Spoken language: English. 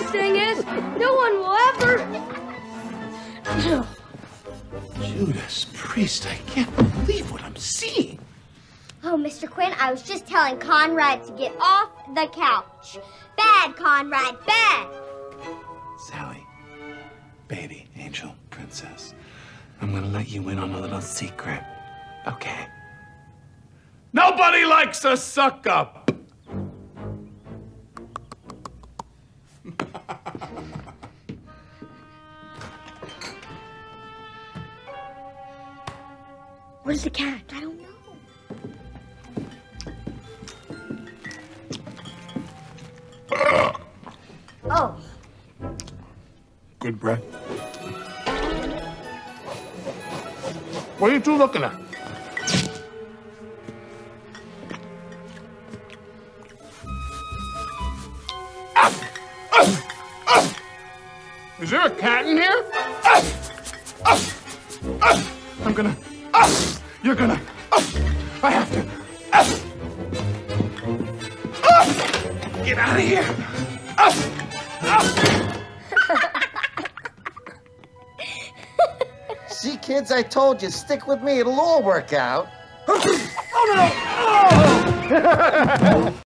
best thing is, no one will ever. Judas Priest, I can't believe what I'm seeing. Oh, Mr. Quinn, I was just telling Conrad to get off the couch. Bad, Conrad, bad. Sally, baby, angel, princess, I'm gonna let you in on a little secret. Okay. Nobody likes a suck Where's the cat? I don't know. Oh, Good breath. What are you two looking at? Is there a cat in here? I'm gonna. You're gonna. I have to. Get out of here. See, kids, I told you, stick with me, it'll all work out. Oh no!